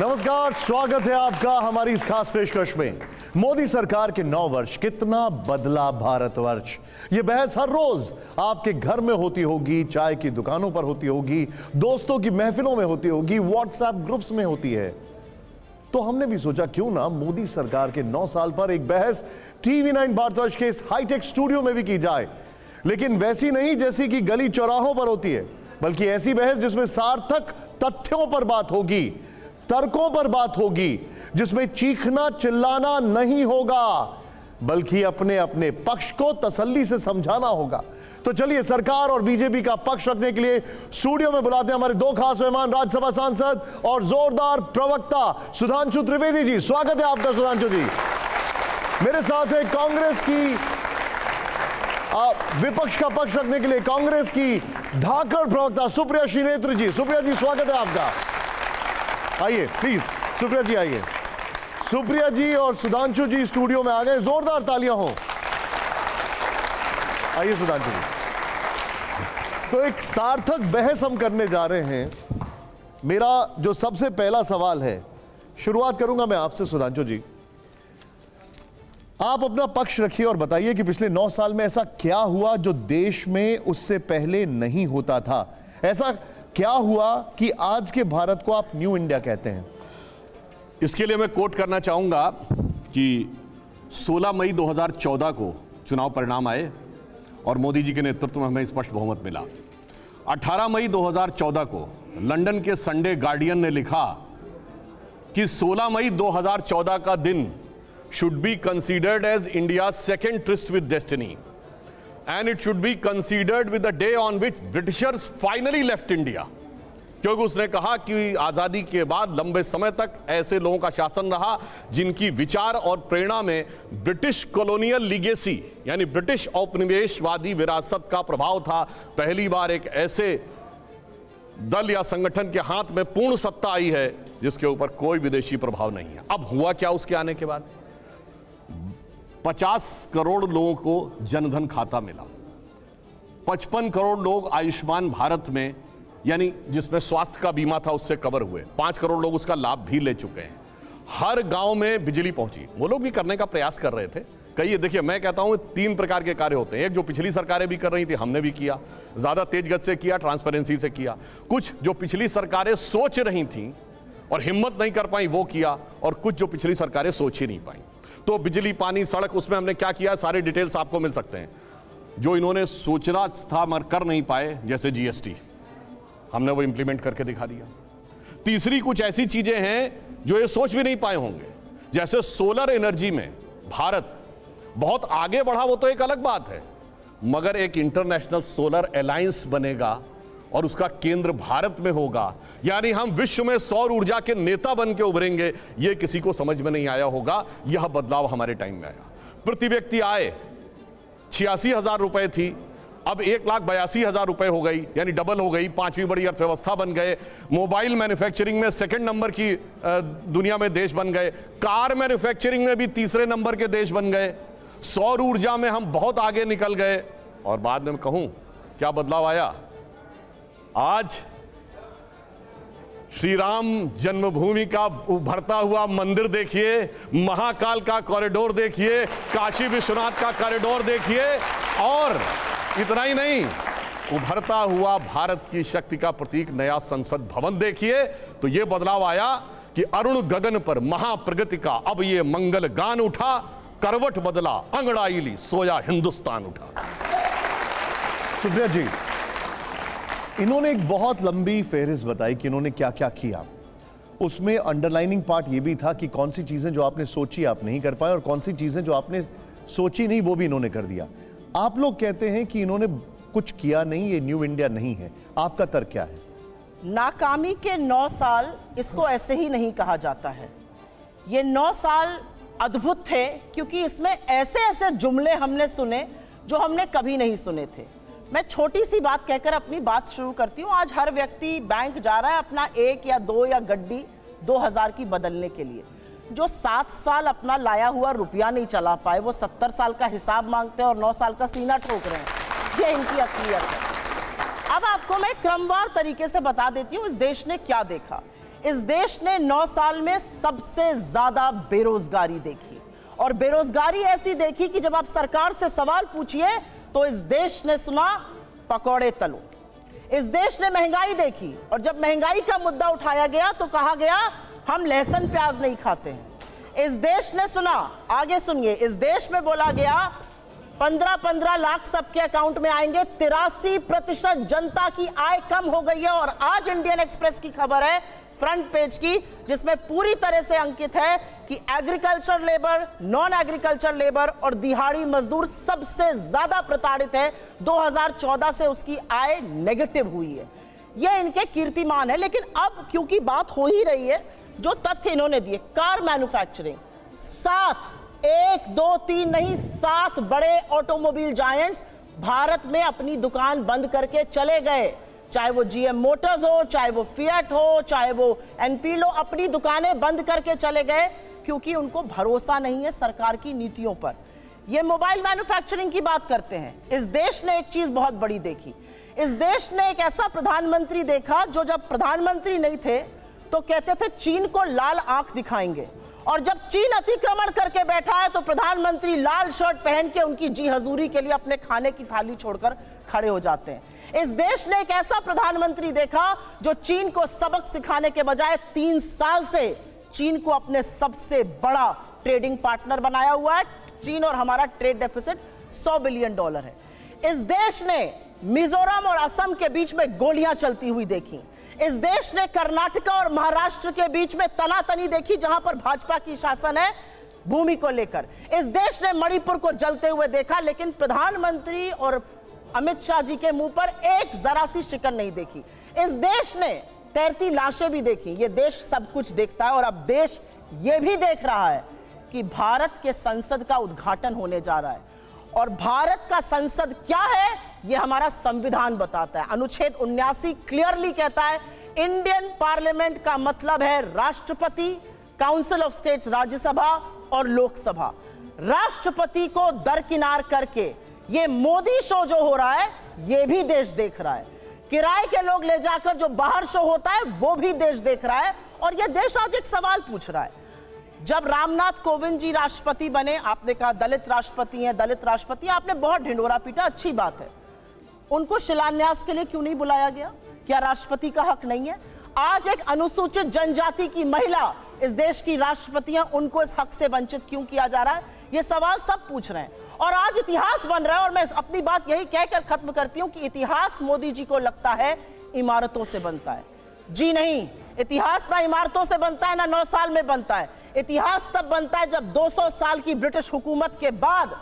नमस्कार, स्वागत है आपका हमारी इस खास पेशकश में। मोदी सरकार के नौ वर्ष, कितना बदला भारतवर्ष ये बहस हर रोज आपके घर में होती होगी, चाय की दुकानों पर होती होगी, दोस्तों की महफिलों में होती होगी व्हाट्सएप ग्रुप्स में होती है। तो हमने भी सोचा, क्यों ना मोदी सरकार के नौ साल पर एक बहस टीवी नाइन भारतवर्ष के इस हाईटेक स्टूडियो में भी की जाए। लेकिन वैसी नहीं जैसी कि गली चौराहों पर होती है, बल्कि ऐसी बहस जिसमें सार्थक तथ्यों पर बात होगी। तर्कों पर बात होगी, जिसमें चीखना चिल्लाना नहीं होगा, बल्कि अपने अपने पक्ष को तसल्ली से समझाना होगा। तो चलिए, सरकार और बीजेपी का पक्ष रखने के लिए स्टूडियो में बुलाते हैं हमारे दो खास मेहमान, राज्यसभा सांसद और जोरदार प्रवक्ता सुधांशु त्रिवेदी जी। स्वागत है आपका, सुधांशु जी। मेरे साथ है कांग्रेस की विपक्ष का पक्ष रखने के लिए कांग्रेस की धाकड़ प्रवक्ता सुप्रिया श्रीनेत्र जी। सुप्रिया जी, स्वागत है आपका। आइए प्लीज़ सुप्रिया जी आइए। सुप्रिया जी और सुधांशु जी स्टूडियो में आ गए। जोरदार तालियाँ हो। आइए, सुधांशु जी। तो एक सार्थक बहस हम करने जा रहे हैं। मेरा जो सबसे पहला सवाल है, शुरुआत करूँगा मैं आपसे, सुधांशु जी। आप अपना पक्ष रखिए और बताइए कि पिछले नौ साल में ऐसा क्या हुआ जो देश में उससे पहले नहीं होता था? ऐसा क्या हुआ कि आज के भारत को आप न्यू इंडिया कहते हैं? इसके लिए मैं कोट करना चाहूँगा कि 16 मई 2014 को चुनाव परिणाम आए और मोदी जी के नेतृत्व में हमें स्पष्ट बहुमत मिला। 18 मई 2014 को लंदन के संडे गार्डियन ने लिखा कि 16 मई 2014 का दिन should be considered as India second tryst with destiny and it should be considered with the day on which Britishers finally left India क्योंकि उसने कहा कि आज़ादी के बाद लंबे समय तक ऐसे लोगों का शासन रहा जिनकी विचार और प्रेरणा में ब्रिटिश कॉलोनियल लीगेसी यानी ब्रिटिश औपनिवेशवादी विरासत का प्रभाव था, पहली बार एक ऐसे दल या संगठन के हाथ में पूर्ण सत्ता आई है जिसके ऊपर कोई विदेशी प्रभाव नहीं है। अब हुआ क्या उसके आने के बाद? 50 करोड़ लोगों को जनधन खाता मिला। 55 करोड़ लोग आयुष्मान भारत में, यानी जिसमें स्वास्थ्य का बीमा था उससे कवर हुए। पाँच करोड़ लोग उसका लाभ भी ले चुके हैं। हर गाँव में बिजली पहुँची। वो लोग भी करने का प्रयास कर रहे थे। कई, देखिए, मैं कहता हूँ, तीन प्रकार के कार्य होते हैं। एक जो पिछली सरकारें भी कर रही थी, हमने भी किया। ज़्यादा तेज गति से किया ट्रांसपेरेंसी से किया। कुछ जो पिछली सरकारें सोच रही थी और हिम्मत नहीं कर पाई, वो किया। और कुछ जो पिछली सरकारें सोच ही नहीं पाई। तो बिजली, पानी, सड़क, उसमें हमने क्या किया? सारे डिटेल्स आपको मिल सकते हैं। जो इन्होंने सोचना था मगर कर नहीं पाए, जैसे जीएसटी हमने वो इंप्लीमेंट करके दिखा दिया। तीसरी कुछ ऐसी चीज़ें हैं जो ये सोच भी नहीं पाए होंगे। जैसे सोलर एनर्जी में भारत बहुत आगे बढ़ा, वो तो एक अलग बात है। मगर एक इंटरनेशनल सोलर अलायंस बनेगा और उसका केंद्र भारत में होगा। यानी हम विश्व में सौर ऊर्जा के नेता बन के उभरेंगे यह किसी को समझ में नहीं आया होगा। यह बदलाव हमारे टाइम में आया। प्रति व्यक्ति आए छियासी हज़ार रुपए थी। अब एक लाख बयासी हज़ार रुपए हो गई, यानी डबल हो गई। पांचवी बड़ी अर्थव्यवस्था बन गए। मोबाइल मैन्युफैक्चरिंग में सेकंड नंबर की दुनिया में देश बन गए। कार मैन्युफैक्चरिंग में भी तीसरे नंबर के देश बन गए। सौर ऊर्जा में हम बहुत आगे निकल गए। और बाद में कहूँ, क्या बदलाव आया? आज श्री राम जन्मभूमि का उभरता हुआ मंदिर देखिए, महाकाल का कॉरिडोर देखिए, काशी विश्वनाथ का कॉरिडोर देखिए, और इतना ही नहीं, उभरता हुआ भारत की शक्ति का प्रतीक, नया संसद भवन देखिए तो यह बदलाव आया कि अरुण गगन पर महाप्रगति का अब यह मंगल गान उठा, करवट बदला, अंगड़ाई ली, सोया हिंदुस्तान उठा। सुप्रिया जी इन्होंने एक बहुत लंबी फेहरिस्त बताई कि इन्होंने क्या क्या। किया उसमें अंडरलाइनिंग पार्ट ये भी था कि कौन सी चीज़ें जो आपने सोची आप नहीं कर पाए और कौन सी चीज़ें जो आपने सोची नहीं, वो भी इन्होंने कर दिया। आप लोग कहते हैं कि इन्होंने कुछ किया नहीं, ये न्यू इंडिया नहीं है। आपका तर्क क्या है? नाकामी के नौ साल इसको ऐसे ही नहीं कहा जाता है। ये नौ साल अद्भुत थे, क्योंकि इसमें ऐसे ऐसे जुमले हमने सुने जो हमने कभी नहीं सुने थे। मैं छोटी सी बात कहकर अपनी बात शुरू करती हूँ। आज हर व्यक्ति बैंक जा रहा है अपना एक या दो या गड्डी दो हज़ार की बदलने के लिए। जो सात साल अपना लाया हुआ रुपया नहीं चला पाए, वो सत्तर साल का हिसाब मांगते हैं और नौ साल का सीना ठोक रहे हैं। ये इनकी असलियत है। अब आपको मैं क्रमवार तरीके से बता देती हूँ, इस देश ने क्या देखा? इस देश ने नौ साल में सबसे ज़्यादा बेरोजगारी देखी। और बेरोजगारी ऐसी देखी कि जब आप सरकार से सवाल पूछिए तो इस देश ने सुना पकौड़े तलो। इस देश ने महँगाई देखी और जब महँगाई का मुद्दा उठाया गया तो कहा गया, हम लहसुन प्याज नहीं खाते हैं। इस देश ने सुना, आगे सुनिए, इस देश में बोला गया पंद्रह पंद्रह लाख सबके अकाउंट में आएँगे, तिरासी प्रतिशत जनता की आय कम हो गई है और आज इंडियन एक्सप्रेस की खबर है फ्रंट पेज की, जिसमें पूरी तरह से अंकित है कि agriculture labour non agriculture labour और दिहाड़ी मजदूर सबसे ज़्यादा प्रताड़ित है। 2014 से उसकी आय नेगेटिव हुई है। यह इनके कीर्तिमान है, लेकिन अब क्योंकि बात हो ही रही है, जो तथ्य इन्होंने दिए, कार मैन्युफैक्चरिंग सात, एक, दो, तीन नहीं, सात बड़े ऑटोमोबाइल जायंट्स भारत में अपनी दुकान बंद करके चले गए। चाहे वो जीएम मोटर्स हो, चाहे वो फियट हो, चाहे वो एनफील्ड हो, अपनी दुकानें बंद करके चले गए क्योंकि उनको भरोसा नहीं है सरकार की नीतियों पर। ये मोबाइल मैन्युफैक्चरिंग की बात करते हैं। इस देश ने एक चीज़ बहुत बड़ी देखी। इस देश ने एक ऐसा प्रधानमंत्री देखा जो जब प्रधानमंत्री नहीं थे तो कहते थे चीन को लाल आँख दिखाएँगे। और जब चीन अतिक्रमण करके बैठा है तो प्रधानमंत्री लाल शर्ट पहन के उनकी जी हजूरी के लिए अपने खाने की थाली छोड़कर खड़े हो जाते हैं। इस देश ने एक ऐसा प्रधानमंत्री देखा जो चीन को सबक सिखाने के बजाय तीन साल से चीन को अपने सबसे बड़ा ट्रेडिंग पार्टनर बनाया हुआ है। चीन और हमारा ट्रेड डेफिसिट 100 बिलियन डॉलर है। इस देश ने मिजोरम और असम के बीच में गोलियाँ चलती हुई देखी। इस देश ने कर्नाटका और महाराष्ट्र के बीच में तनातनी देखी, जहाँ पर भाजपा की शासन है भूमि को लेकर। इस देश ने मणिपुर को जलते हुए देखा, लेकिन प्रधानमंत्री और अमित शाह जी के मुँह पर एक जरा सी शिकन नहीं देखी। इस देश ने तैरती लाशें भी देखी। ये देश सब कुछ देखता है और अब देश ये भी देख रहा है कि भारत के संसद का उद्घाटन होने जा रहा है। और भारत का संसद क्या है यह हमारा संविधान बताता है। अनुच्छेद उन्यासी क्लियरली कहता है, इंडियन पार्लियामेंट का मतलब है राष्ट्रपति, काउंसिल ऑफ़ स्टेट्स, राज्यसभा और लोकसभा। राष्ट्रपति को दरकिनार करके ये मोदी शो जो हो रहा है, ये भी देश देख रहा है। किराए के लोग ले जाकर जो बाहर शो होता है, वो भी देश देख रहा है। और ये देश आज एक सवाल पूछ रहा है। जब रामनाथ कोविंद जी राष्ट्रपति बने, आपने कहा दलित राष्ट्रपति हैं, दलित राष्ट्रपति आपने बहुत ढिंडोरा पीटा, अच्छी बात है। उनको शिलान्यास के लिए क्यों नहीं बुलाया गया? क्या राष्ट्रपति का हक नहीं है? आज एक अनुसूचित जनजाति की महिला इस देश की राष्ट्रपति है, उनको इस हक से वंचित क्यों किया जा रहा है? ये सवाल सब पूछ रहे हैं। और आज इतिहास बन रहा है और मैं अपनी बात यही कहकर खत्म करती हूँ कि इतिहास मोदी जी को लगता है इमारतों से बनता है। जी नहीं, इतिहास ना इमारतों से बनता है, ना नौ साल में बनता है। इतिहास तब बनता है जब 200 साल की ब्रिटिश हुकूमत के बाद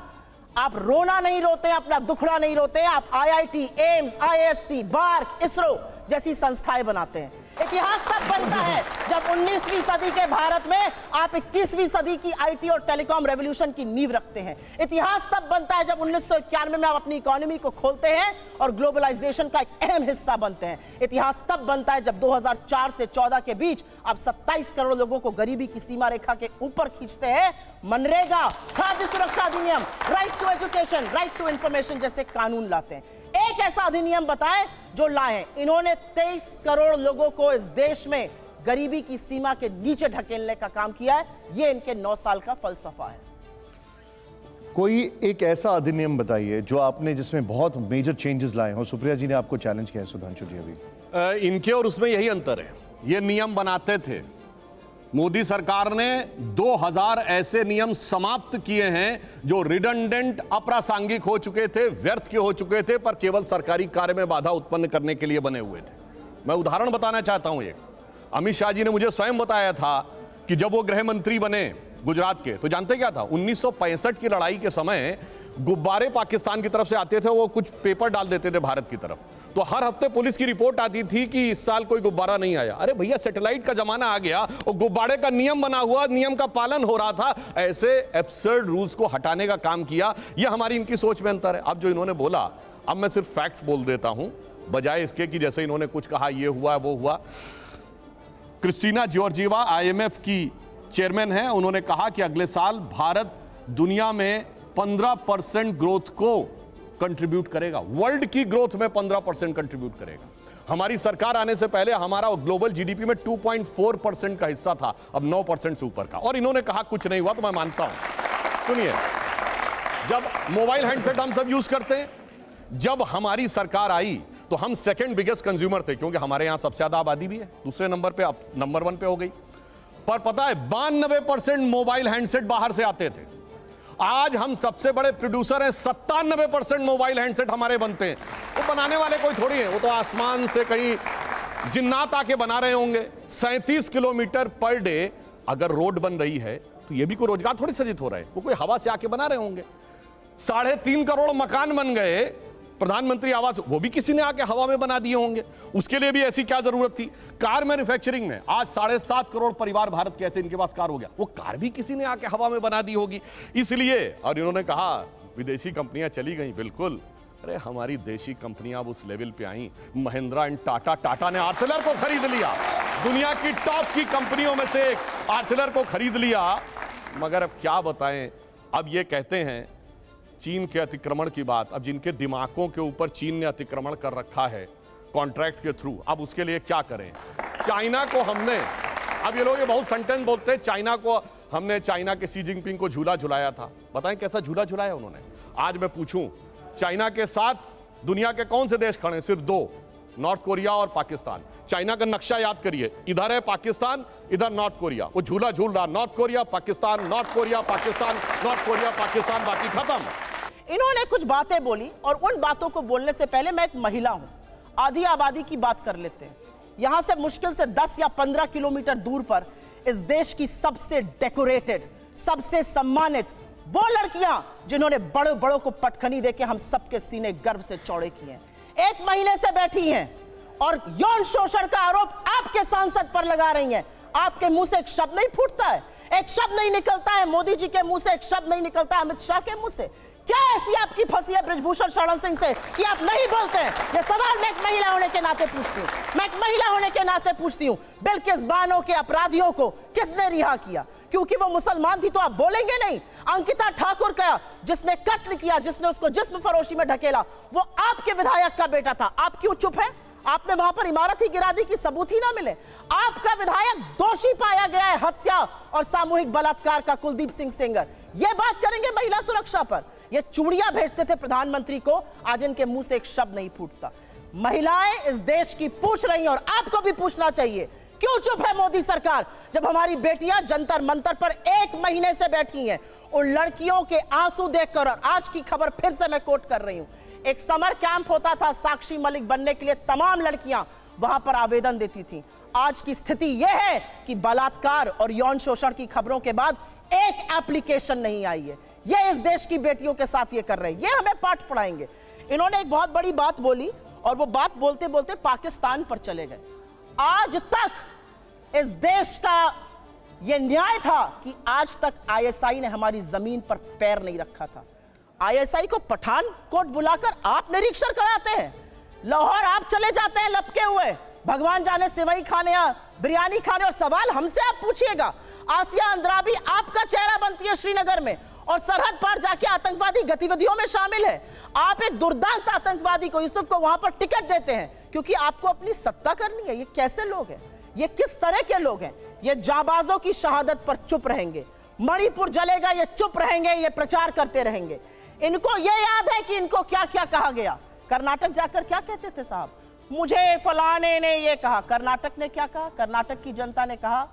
आप रोना नहीं रोते, अपना दुखड़ा नहीं रोते, आप IIT AIIMS IISc BARC ISRO जैसी संस्थाएँ बनाते हैं। इतिहास तब बनता है। जब 19वीं सदी के भारत में आप 21वीं सदी की आईटी और टेलीकॉम रेवोल्यूशन की नींव रखते हैं। इतिहास तब बनता है जब उन्नीस में आप अपनी इकोनॉमी को खोलते हैं और ग्लोबलाइजेशन का एक अहम हिस्सा बनते हैं। इतिहास तब बनता है जब 2004 से 14 के बीच आप 27 करोड़ लोगों को गरीबी की सीमा रेखा के ऊपर खींचते हैं। मनरेगा, खाद्य सुरक्षा अधिनियम right to education right to information जैसे कानून लाते हैं। ऐसा अधिनियम बताएँ जो लाए। इन्होंने 23 करोड़ लोगों को इस देश में गरीबी की सीमा के नीचे ढकेलने का काम किया है। ये इनके 9 साल का फलसफा है। कोई एक ऐसा अधिनियम बताइए जो आपने जिसमें बहुत मेजर चेंजेस लाए हो। सुप्रिया जी ने आपको चैलेंज किया है सुधांशु जी अभी। इनके और उसमें यही अंतर है। ये नियम बनाते थे। मोदी सरकार ने 2000 ऐसे नियम समाप्त किए हैं जो रिडंडेंट अप्रासंगिक हो चुके थे, व्यर्थ के हो चुके थे, पर केवल सरकारी कार्य में बाधा उत्पन्न करने के लिए बने हुए थे। मैं उदाहरण बताना चाहता हूँ एक। अमित शाह जी ने मुझे स्वयं बताया था कि जब वो गृह मंत्री बने गुजरात के तो जानते क्या था? उन्नीस सौ पैंसठ की लड़ाई के समय गुब्बारे पाकिस्तान की तरफ़ से आते थे, वो कुछ पेपर डाल देते थे भारत की तरफ़। तो हर हफ़्ते पुलिस की रिपोर्ट आती थी कि इस साल कोई गुब्बारा नहीं आया। अरे भैया, सैटेलाइट का जमाना आ गया और गुब्बारे का नियम बना हुआ, नियम का पालन हो रहा था। ऐसे एब्सर्ड रूल्स को हटाने का काम किया। यह हमारी इनकी सोच में अंतर है। अब जो इन्होंने बोला, अब मैं सिर्फ़ फैक्ट्स बोल देता हूँ, बजाय इसके कि जैसे इन्होंने कुछ कहा, ये हुआ, वो हुआ। क्रिस्टीना जॉर्जीवा आईएमएफ की चेयरमैन है। उन्होंने कहा कि अगले साल भारत दुनिया में 15 परसेंट ग्रोथ को कंट्रीब्यूट करेगा। वर्ल्ड की ग्रोथ में 15 परसेंट कंट्रीब्यूट करेगा। हमारी सरकार आने से पहले हमारा ग्लोबल जीडीपी में 2.4 परसेंट का हिस्सा था, अब 9 परसेंट से ऊपर का। और इन्होंने कहा, कुछ नहीं हुआ तो मैं मानता हूँ। सुनिए, जब मोबाइल हैंडसेट हम सब यूज़ करते हैं, जब हमारी सरकार आई तो हम सेकेंड बिगेस्ट कंज्यूमर थे, क्योंकि हमारे यहाँ सबसे ज़्यादा आबादी भी है। दूसरे नंबर पे, अब नंबर वन पे हो गई। पर पता है, बानबे परसेंट मोबाइल हैंडसेट बाहर से आते थे। आज हम सबसे बड़े प्रोड्यूसर हैं, सत्तानबे परसेंट मोबाइल हैंडसेट हमारे बनते हैं। वो बनाने वाले कोई थोड़ी है, वो तो आसमान से कहीं जिन्नात आके बना रहे होंगे। सैंतीस किलोमीटर पर डे अगर रोड बन रही है तो ये भी कोई रोज़गार थोड़ी सृजित हो रहा है। वो कोई हवा से आके बना रहे होंगे। साढ़े तीन करोड़ मकान बन गए प्रधानमंत्री आवास वो भी किसी ने आके हवा में बना दिए होंगे। उसके लिए भी ऐसी क्या ज़रूरत थी? कार मैन्युफैक्चरिंग में आज साढ़े सात करोड़ परिवार भारत के ऐसे इनके पास कार हो गया। वो कार भी किसी ने आके हवा में बना दी होगी। इसलिए, और इन्होंने कहा, विदेशी कंपनियाँ चली गई, बिल्कुल। अरे, हमारी देशी कंपनियाँ अब उस लेवल पे आई। महिंद्रा एंड टाटा टाटा ने आर्सेलर को खरीद लिया। दुनिया की टॉप की कंपनियों में से एक आर्सेलर को खरीद लिया। मगर अब क्या बताएँ? अब ये कहते हैं चीन के अतिक्रमण की बात। अब जिनके दिमागों के ऊपर चीन ने अतिक्रमण कर रखा है कॉन्ट्रैक्ट के थ्रू अब उसके लिए क्या करें? चाइना को हमने, अब ये लोग ये बहुत सेंटेंस बोलते हैं, चाइना को हमने, चाइना के सी जिनपिंग को झूला झुलाया था। बताएँ कैसा झूला झुलाया उन्होंने? आज मैं पूछूँ, चाइना के साथ दुनिया के कौन से देश खड़े सिर्फ़ दो। नॉर्थ कोरिया और पाकिस्तान। चाइना का नक्शा याद करिए। इधर है पाकिस्तान, इधर नॉर्थ कोरिया। वो झूला झूल रहा, North Korea, Pakistan, North Korea, Pakistan, North Korea, Pakistan, बाकी खत्म। इन्होंने कुछ बातें बोली और उन बातों को बोलने से पहले मैं एक महिला हूँ। आधी आबादी की बात कर लेते हैं। यहाँ से मुश्किल से 10 या 15 किलोमीटर दूर पर इस देश की सबसे डेकोरेटेड सबसे सम्मानित वो लड़कियाँ जिन्होंने बड़े बड़ों को पटखनी देके हम सबके सीने गर्व से चौड़े किए हैं। एक महीने से बैठी हैं और यौन शोषण का आरोप आपके सांसद पर लगा रही हैं। आपके मुँह से एक शब्द नहीं फूटता है। एक शब्द नहीं निकलता है, मोदी जी के मुँह से एक शब्द नहीं निकलता, अमित शाह के मुँह से। क्या ऐसी आपकी फंसी है ब्रजभूषण शरण सिंह से कि आप नहीं बोलते हैं? ये सवाल मैं एक महिला होने के नाते पूछती हूँ। मैं एक महिला होने के नाते पूछती हूँ बिल्किस बानो के अपराधियों को किसने रिहा किया? क्योंकि वो मुसलमान थी तो आप बोलेंगे नहीं। अंकिता ठाकुर का जिसने कत्ल किया, जिसने उसको जिस्म फरोशी में ढकेला, वो आपके विधायक का बेटा था। आप क्यों चुप है? आपने वहाँ पर इमारत ही गिरा दी कि सबूत ही ना मिले। आपका विधायक दोषी पाया गया है हत्या और सामूहिक बलात्कार का कुलदीप सिंह सेंगर। ये बात करेंगे महिला सुरक्षा पर। ये चूड़ियाँ भेजते थे प्रधानमंत्री को, आज इनके मुँह से एक शब्द नहीं फूटता। महिलाएँ इस देश की पूछ रही और आपको भी पूछना चाहिए, क्यों चुप है मोदी सरकार? जब हमारी बेटियाँ जंतर मंतर पर एक महीने से बैठी हैं, उन लड़कियों के आँसू देखकर और आज की खबर फिर से मैं कोट कर रही हूँ। एक समर कैंप होता था साक्षी मलिक बनने के लिए तमाम लड़कियाँ वहाँ पर आवेदन देती थी। आज की स्थिति यह है कि बलात्कार और यौन शोषण की खबरों के बाद एक एप्लीकेशन नहीं आई है। ये इस देश की बेटियों के साथ ये कर रहे हैं। ये हमें पाठ पढ़ाएँगे। इन्होंने एक बहुत बड़ी बात बोली और वो बात बोलते बोलते पाकिस्तान पर चले गए। आज तक इस देश का यह न्याय था कि आज तक आईएसआई ने हमारी ज़मीन पर पैर नहीं रखा था। आईएसआई को पठानकोट बुलाकर आप निरीक्षण कराते हैं। लाहौर आप चले जाते हैं लपके हुए। भगवान जाने सिवई खाने या बिरयानी खाने और सवाल हमसे आप पूछिएगा। आसिया अंद्राबी आपका चेहरा बनती है श्रीनगर में और सरहद पार जाके आतंकवादी गतिविधियों में शामिल है। आप एक दुर्दांत आतंकवादी को, यूसुफ को वहाँ पर टिकट देते हैं क्योंकि आपको अपनी सत्ता करनी है। ये कैसे लोग हैं? ये किस तरह के लोग हैं? ये जाबाजों की शहादत पर चुप रहेंगे। मणिपुर जलेगा, ये चुप रहेंगे, ये प्रचार करते रहेंगे। इनको ये याद है कि इनको क्या क्या कहा गया। कर्नाटक जाकर क्या कहते थे साहब? मुझे फलाने ने ये कहा। कर्नाटक ने क्या कहा? कर्नाटक की जनता ने कहा,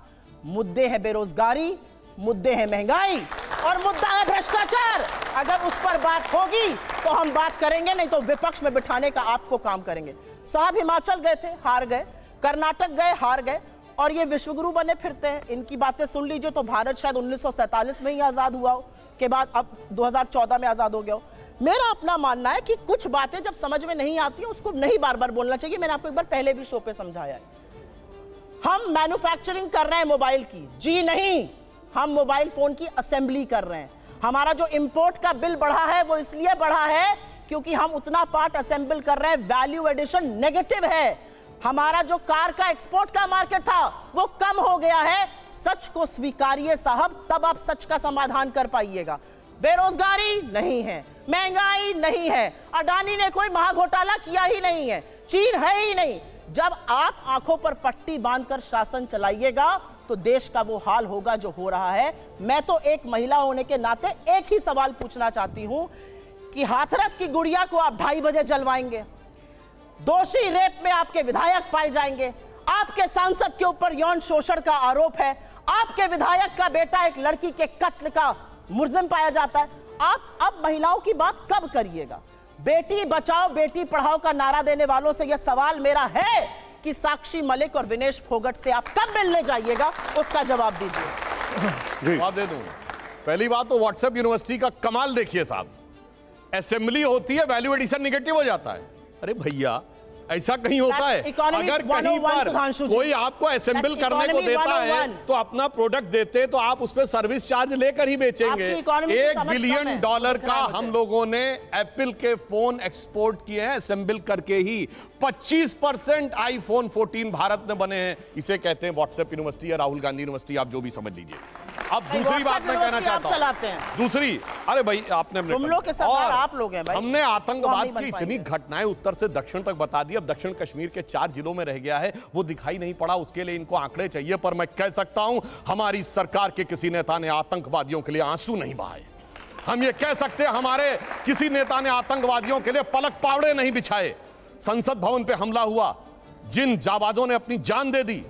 मुद्दे है बेरोजगारी, मुद्दे है महँगाई और मुद्दा है भ्रष्टाचार। अगर उस पर बात होगी तो हम बात करेंगे, नहीं तो विपक्ष में बिठाने का आपको काम करेंगे। साहब हिमाचल गए थे, हार गए। कर्नाटक गए, हार गए। और ये विश्वगुरु बने फिरते हैं। इनकी बातें सुन लीजिए तो भारत शायद उन्नीस में ही आज़ाद हुआ हो। के बाद अब 2014 में आज़ाद हो गया हो। मेरा अपना मानना है कि कुछ बातें जब समझ में नहीं आती उसको नहीं बार बार बोलना चाहिए। मैंने आपको एक बार पहले भी शो पे समझाया है। हम मैन्युफैक्चरिंग कर रहे हैं मोबाइल की। जी नहीं, हम मोबाइल फ़ोन की असेंबली कर रहे हैं। हमारा जो इंपोर्ट का बिल बढ़ा है, वो इसलिए बढ़ा है क्योंकि हम उतना पार्ट असेंबल कर रहे हैं। वैल्यू एडिशन नेगेटिव है। हमारा जो कार का एक्सपोर्ट का मार्केट था, वो कम हो गया है। सच को स्वीकारिए साहब, तब आप सच का समाधान कर पाइएगा। बेरोजगारी नहीं है, महँगाई नहीं है, अडानी ने कोई महाघोटाला किया ही नहीं है, चीन है ही नहीं। जब आप आँखों पर पट्टी बांधकर शासन चलाइएगा तो देश का वो हाल होगा जो हो रहा है। मैं तो एक महिला होने के नाते एक ही सवाल पूछना चाहती हूँ कि हाथरस की गुड़िया को आप ढाई बजे जलवाएँगे? दोषी रेप में आपके विधायक पाए जाएँगे। आपके सांसद के ऊपर यौन शोषण का आरोप है। आपके विधायक का बेटा एक लड़की के कत्ल का मुलजिम पाया जाता है। आप अब महिलाओं की बात कब करिएगा? बेटी बचाओ बेटी पढ़ाओ का नारा देने वालों से यह सवाल मेरा है कि साक्षी मलिक और विनेश फोगट से आप कब मिलने जाइएगा? उसका जवाब दीजिए। जवाब दे दूँ। पहली बात तो व्हाट्सएप यूनिवर्सिटी का कमाल देखिए साहब। असेंबली होती है वैल्यू एडिशन निगेटिव हो जाता है। अरे भैया ऐसा कहीं होता है। अगर कहीं पर कोई आपको असेंबल करने को देता है तो अपना प्रोडक्ट देते तो आप उस पर सर्विस चार्ज लेकर ही बेचेंगे। एक बिलियन डॉलर का हम लोगों ने एप्पल के फ़ोन एक्सपोर्ट किए हैं असेंबल करके ही। 25 परसेंट आईफोन 14 भारत में बने हैं इसे कहते हैं व्हाट्सएप यूनिवर्सिटी या राहुल गांधी यूनिवर्सिटी आप जो भी समझ लीजिए। अब दूसरी बात मैं कहना चाहता चलाते हैं। दूसरी अरे भाई आपने और आप लोग हैं भाई। हमने आतंकवाद की इतनी घटनाएँ उत्तर से दक्षिण तक बता दी अब दक्षिण कश्मीर के चार जिलों में रह गया है, वो दिखाई नहीं पड़ा। उसके लिए इनको आंकड़े चाहिए, पर मैं कह सकता हूँ, हमारी सरकार के किसी नेता ने आतंकवादियों के लिए आँसू नहीं बहाए। हम ये कह सकते हैं, हमारे किसी नेता ने आतंकवादियों के लिए पलक पावड़े नहीं बिछाए। संसद भवन पे हमला हुआ। जिन जाबाजों ने अपनी जान दे दी,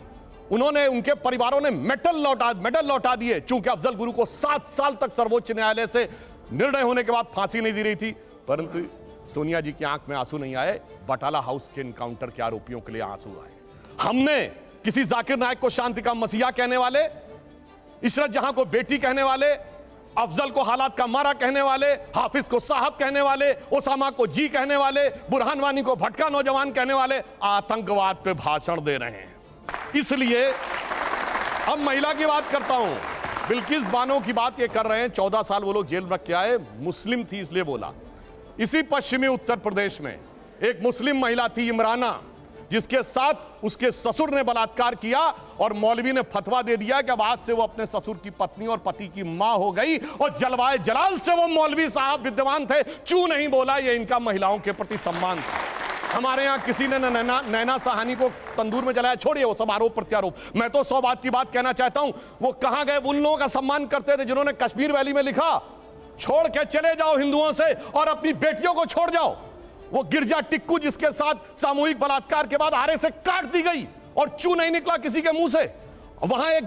उन्होंने, उनके परिवारों ने मेडल लौटा मेडल लौटा दिए। चूँकि अफजल गुरु को सात साल तक सर्वोच्च न्यायालय से निर्णय होने के बाद फांसी नहीं दी रही थी, परंतु सोनिया जी की आँख में आँसू नहीं आए, बटाला हाउस के इनकाउंटर के आरोपियों के लिए आँसू आए। हमने किसी जाकिर नायक को शांति का मसीहा कहने वाले, इशरत जहाँ को बेटी कहने वाले, अफजल को हालात का मारा कहने वाले, हाफिज को साहब कहने वाले, ओसामा को जी कहने वाले, बुरहान वानी को भटका नौजवान कहने वाले, आतंकवाद पे भाषण दे रहे हैं। इसलिए अब महिला की बात करता हूँ। बिल्किस बानो की बात ये कर रहे हैं, चौदह साल वो लोग जेल में रख के आए, मुस्लिम थी इसलिए बोला। इसी पश्चिमी उत्तर प्रदेश में एक मुस्लिम महिला थी इमराना, जिसके साथ उसके ससुर ने बलात्कार किया और मौलवी ने फतवा दे दिया कि आज से वो अपने ससुर की पत्नी और पति की माँ हो गई और जलवाए जलाल से वो मौलवी साहब विद्यमान थे। चू नहीं बोला ये इनका महिलाओं के प्रति सम्मान? था हमारे यहाँ किसी ने नैना नैना सहानी को तंदूर में जलाया? छोड़िए वो सब आरोप प्रत्यारोप। मैं तो सौ बात की बात कहना चाहता हूँ। वो कहाँ गए? उन लोगों का सम्मान करते थे जिन्होंने कश्मीर वैली में लिखा। छोड़ के चले जाओ हिंदुओं से और अपनी बेटियों को छोड़ जाओ। वो गिरजा टिक्कू जिसके साथ सामूहिक बलात्कार के बाद आरे से काट दी गई और चू नहीं निकला किसी के मुँह से। वहाँ एक,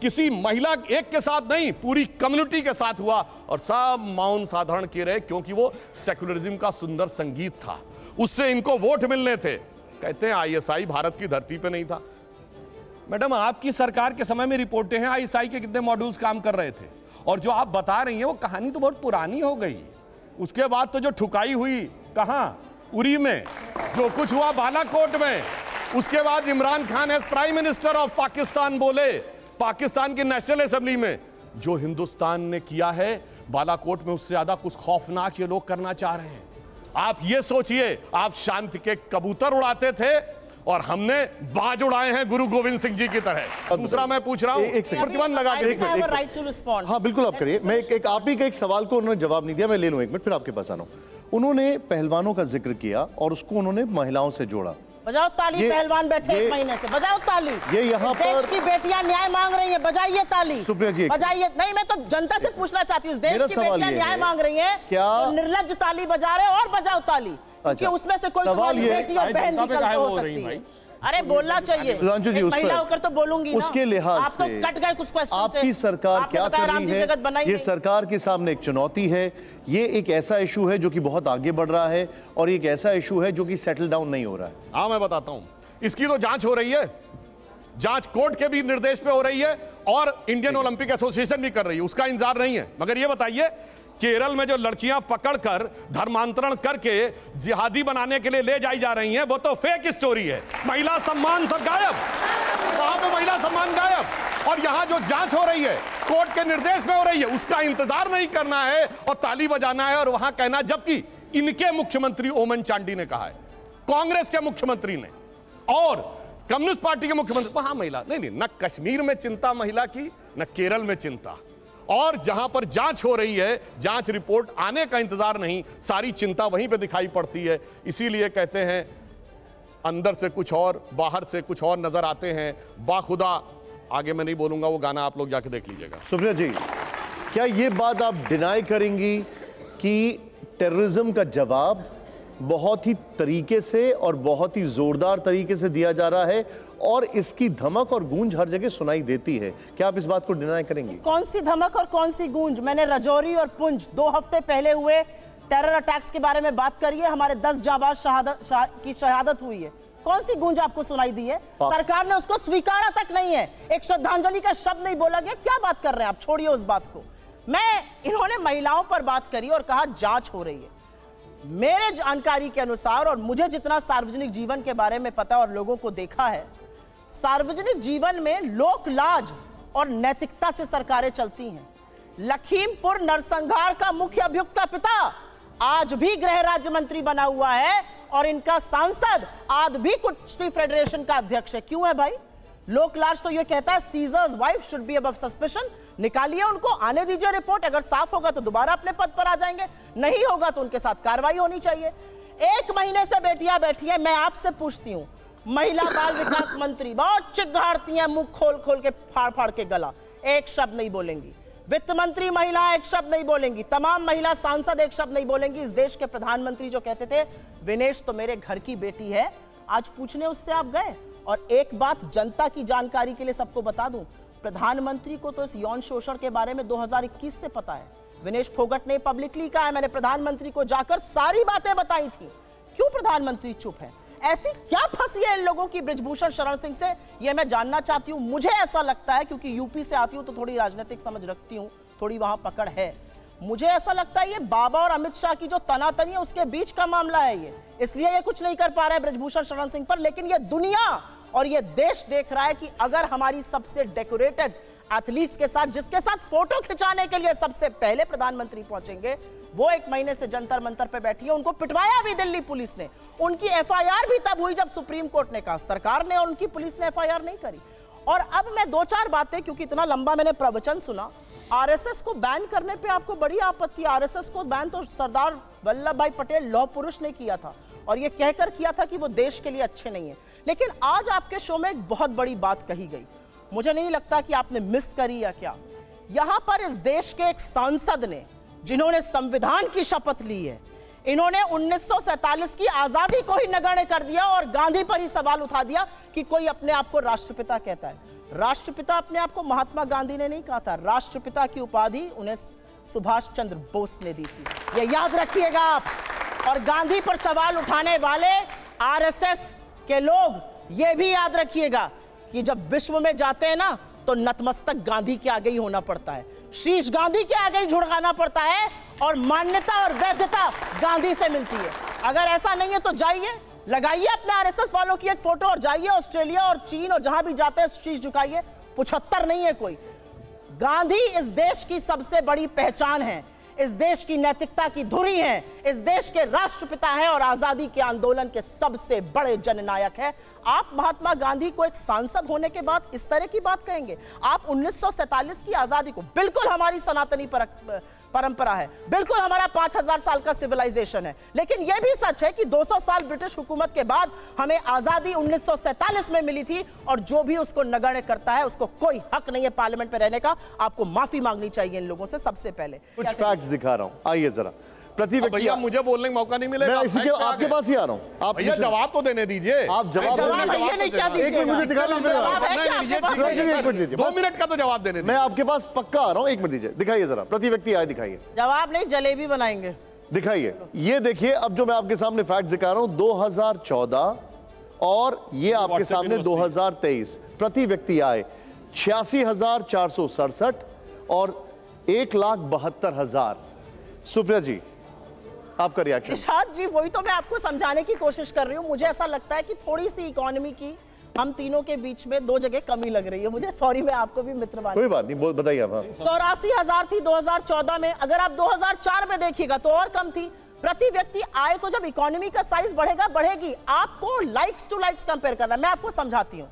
किसी महिला एक के साथ नहीं, पूरी कम्युनिटी के साथ हुआ और सब मौन साधारण किए रहे क्योंकि वो सेकुलरिज्म का सुंदर संगीत था। उससे इनको वोट मिलने थे। कहते हैं आईएसआई भारत की धरती पे नहीं था। मैडम, आपकी सरकार के समय में रिपोर्टें हैं आईएसआई के कितने मॉड्यूल्स काम कर रहे थे? और जो आप बता रही हैं, वो कहानी तो बहुत पुरानी हो गई। उसके बाद तो जो ठुकाई हुई, कहाँ? उरी में। जो कुछ हुआ बालाकोट में। उसके बाद Imran Khan as prime minister of Pakistan बोले, पाकिस्तान की नेशनल असेंबली में। जो हिंदुस्तान ने किया है, बालाकोट में उससे ज़्यादा कुछ खौफनाक ये लोग करना चाह रहे हैं। आप ये सोचिए, आप शांति के कबूतर उड़ाते थे और हमने बाज उड़ाए हैं गुरु गोविंद सिंह जी की तरह। दूसरा मैं पूछ रहा हूँ एक- एक सेकंड। प्रतिबंध लगा के एक मिनट, एक मिनट। राइट टू रिस्पॉन्ड हाँ बिल्कुल आप करिए। मैं एक, आप ही के एक सवाल को उन्होंने जवाब नहीं दिया मैं ले लूँ एक मिनट फिर आपके पास आना उन्होंने पहलवानों का ज़िक्र किया और उसको उन्होंने महिलाओं से जोड़ा। बजाओ ताली पहलवान बैठे एक महीने से। बजाओ ताली। ये यहाँ पर- की बेटियाँ न्याय मांग रही हैं बजाइए ताली। सुप्रिया जी, बजाइए नहीं मैं तो जनता से पूछना चाहती हूँ देश की बेटियाँ न्याय मांग रही हैं क्या- तो निर्लज ताली बजा रहे और बजाओ ताली। क्योंकि अच्छा, उसमें से कोई सवाल तुम्हारी ये बेटी और बहन निकल हो हो सकती है। अरे बोलना चाहिए। सुधांशु जी महिला होकर तो बोलूँगी उसके लिहाज आप तो कट गए कुछ क्वेश्चन आपकी सरकार क्या कर रही है? ये सरकार के सामने एक चुनौती है। ये एक ऐसा इशू है जो कि बहुत आगे बढ़ रहा है और एक ऐसा इशू है जो कि सेटल डाउन नहीं हो रहा है। हाँ मैं बताता हूँ। इसकी तो जाँच हो रही है। जाँच कोर्ट के भी निर्देश पे हो रही है और इंडियन ओलंपिक एसोसिएशन भी कर रही है। उसका इंतज़ार नहीं है। मगर ये बताइए केरल में जो लड़कियाँ पकड़कर धर्मांतरण करके जिहादी बनाने के लिए ले जाई जा रही हैं, वो तो फेक स्टोरी है। महिला सम्मान सब गायब। वहाँ पे महिला सम्मान गायब। और यहाँ जो जाँच हो रही है, कोर्ट के निर्देश में हो रही है, उसका इंतज़ार नहीं करना है और ताली बजाना है और वहाँ कहना, जबकि इनके मुख्यमंत्री ओमन चांडी ने कहा है। कांग्रेस के मुख्यमंत्री ने। और कम्युनिस्ट पार्टी के मुख्यमंत्री, वहाँ महिला, नहीं नहीं, न कश्मीर में चिंता महिला की, न केरल में चिंता। और जहाँ पर जाँच हो रही है, जाँच रिपोर्ट आने का इंतज़ार नहीं, सारी चिंता वहीं पे दिखाई पड़ती है। इसीलिए कहते हैं, अंदर से कुछ और, बाहर से कुछ और नज़र आते हैं। बाखुदा, आगे मैं नहीं बोलूँगा, वो गाना आप लोग जाके देख लीजिएगा। सुप्रिया जी, क्या ये बात आप डिनाई करेंगी कि टेररिज्म का जवाब बहुत ही तरीके से और बहुत ही जोरदार तरीके से दिया जा रहा है? और इसकी धमक और गूंज हर जगह सुनाई देती है। क्या आप इस बात को डिनाई करेंगी? कौन सी धमक और कौन सी गूंज? मैंने रजौरी और पुंछ दो हफ़्ते पहले हुए टेरर अटैक्स के बारे में बात करी है। हमारे दस जाबाज शहादत शहा, की शहादत हुई है। कौन सी गूंज आपको सुनाई दी है? सरकार ने उसको स्वीकारा तक नहीं है। एक श्रद्धांजलि का शब्द नहीं बोला गया। क्या बात कर रहे हैं आप? छोड़िए उस बात को। मैं इन्होंने महिलाओं पर बात करी और कहा जाँच हो रही है। मेरे जानकारी के अनुसार और मुझे जितना सार्वजनिक जीवन के बारे में पता और लोगों को देखा है सार्वजनिक जीवन में लोक लाज और नैतिकता से सरकारें चलती हैं। लखीमपुर नरसंहार का मुख्य अभियुक्त पिता आज भी गृह राज्य मंत्री बना हुआ है और इनका सांसद आज भी कुश्ती फेडरेशन का अध्यक्ष है। क्यों है भाई? लोकलाज तो यह कहता है Caesar's wife should be above suspicion निकालिए उनको, आने दीजिए रिपोर्ट अगर साफ़ होगा तो दोबारा अपने पद पर आ जाएँगे। नहीं होगा तो उनके साथ कार्रवाई होनी चाहिए। एक महीने से बेटियाँ बैठी है, मैं आपसे पूछती हूँ महिला बाल विकास मंत्री, बहुत चिघाड़ती हैं, मुँह खोल खोल के फाड़ फाड़ के गला। एक शब्द नहीं बोलेंगी। वित्त मंत्री महिला एक शब्द नहीं बोलेंगी। तमाम महिला सांसद एक शब्द नहीं बोलेंगी। इस देश के प्रधानमंत्री जो कहते थे, विनेश तो मेरे घर की बेटी है, आज पूछने उससे आप गए? और एक बात जनता की जानकारी के लिए सबको बता दूँ, प्रधानमंत्री को तो इस यौन शोषण के बारे में 2021 से पता है। विनेश फोगट ने पब्लिकली कहा है, मैंने प्रधानमंत्री को जाकर सारी बातें बताई थी। क्यों प्रधानमंत्री चुप है? ऐसी क्या फंसी है इन लोगों की? ब्रिजभूषण शरण सिंह से ये मैं जानना चाहती हूँ। मुझे ऐसा लगता है क्योंकि यूपी से आती हूँ तो थोड़ी राजनीतिक समझ रखती हूँ। थोड़ी वहाँ पकड़ है। मुझे ऐसा लगता है ये बाबा और अमित शाह की जो तनातनी है, उसके बीच का मामला है ये। इसलिए ये कुछ नहीं कर पा रहा है ब्रजभूषण शरण सिंह पर। लेकिन ये दुनिया और ये देश देख रहा है कि अगर हमारी सबसे डेकोरेटेड एथलीट्स के साथ, जिसके साथ फ़ोटो खिंचाने के लिए सबसे पहले प्रधानमंत्री पहुँचेंगे, वो एक महीने से जंतर मंतर पे बैठी है। उनको पिटवाया भी दिल्ली पुलिस ने। उनकी एफआईआर भी तब हुई जब सुप्रीम कोर्ट ने कहा। सरकार ने और उनकी पुलिस ने एफआईआर नहीं करी। और अब मैं दो चार बातें, क्योंकि इतना लंबा मैंने प्रवचन सुना, आरएसएस को बैन करने पे आपको बड़ी आपत्ति। आरएसएस को बैन तो सरदार वल्लभ भाई पटेल, लौह पुरुष ने किया था। और ये कहकर किया था कि वो देश के लिए अच्छे नहीं है। लेकिन आज आपके शो में एक बहुत बड़ी बात कही गई। मुझे नहीं लगता कि आपने मिस करी या क्या। यहाँ पर इस देश के एक सांसद ने, जिन्होंने संविधान की शपथ ली है, इन्होंने 1947 की आज़ादी को ही नगण्य कर दिया और गांधी पर ही सवाल उठा दिया कि कोई अपने आप को राष्ट्रपिता कहता है। राष्ट्रपिता अपने आप को महात्मा गांधी ने नहीं कहा था। राष्ट्रपिता की उपाधि उन्हें सुभाष चंद्र बोस ने दी थी। यह याद रखिएगा आप। और गांधी पर सवाल उठाने वाले आरएसएस के लोग यह भी याद रखिएगा कि जब विश्व में जाते हैं ना तो नतमस्तक गांधी के आगे ही होना पड़ता है। शीश गांधी के आगे ही झुड़काना पड़ता है और मान्यता और वैधता गांधी से मिलती है। अगर ऐसा नहीं है तो जाइए, लगाइए अपने आरएसएस वालों की एक फ़ोटो और जाइए ऑस्ट्रेलिया और चीन और जहाँ भी जाते हैं, शीश झुकाइए। पुछत्तर नहीं है कोई। गांधी इस देश की सबसे बड़ी पहचान है। इस देश की नैतिकता की धुरी हैं। इस देश के राष्ट्रपिता हैं और आज़ादी के आंदोलन के सबसे बड़े जननायक हैं। आप महात्मा गांधी को एक सांसद होने के बाद इस तरह की बात कहेंगे? आप 1947 की आज़ादी को बिल्कुल हमारी सनातनी परक परंपरा है। बिल्कुल हमारा 5000 साल का सिविलाइजेशन है। लेकिन यह भी सच है कि 200 साल ब्रिटिश हुकूमत के बाद हमें आज़ादी 1947 में मिली थी और जो भी उसको नगण्य करता है उसको कोई हक नहीं है पार्लियामेंट में रहने का। आपको माफ़ी मांगनी चाहिए इन लोगों से सबसे पहले। कुछ फैक्ट्स दिखा रहा हूँ। आइए जरा। प्रति व्यक्ति भैया मुझे बोलने का मौका नहीं मिलेगा। मैं इसी के आपके पास ही आ रहा हूँ। आप भैया जवाब तो देने दीजिए। आप जवाब है है, दो। मिनट का तो जवाब देने मैं आपके पास पक्का आ रहा हूँ एक मिनट दीजिए दिखाइए जरा प्रति व्यक्ति आए दिखाइए। जवाब नहीं जलेबी बनाएँगे। दिखाइए। ये देखिए अब जो मैं आपके सामने फैक्ट दिखा रहा हूँ 2014 और ये आपके सामने 2023 प्रति व्यक्ति आए छियासी हज़ार चार सौ सड़सठ और एक लाख बहत्तर हज़ार। सुप्रिया जी आपका रिएक्शन निशाद जी वही तो मैं आपको समझाने की कोशिश कर रही हूँ। मुझे ऐसा लगता है कि थोड़ी सी इकोनॉमी की हम तीनों के बीच में दो जगह कमी लग रही है। मुझे सॉरी मैं आपको भी मित्र कोई बात नहीं बताइए आप हाँ। चौरासी हज़ार थी 2014 में। अगर आप 2004 में देखिएगा तो और कम थी। प्रति व्यक्ति आय तो जब इकोनॉमी का साइज़ बढ़ेगा बढ़ेगी। आपको लाइक्स टू लाइक्स कंपेयर करना। मैं आपको समझाती हूँ।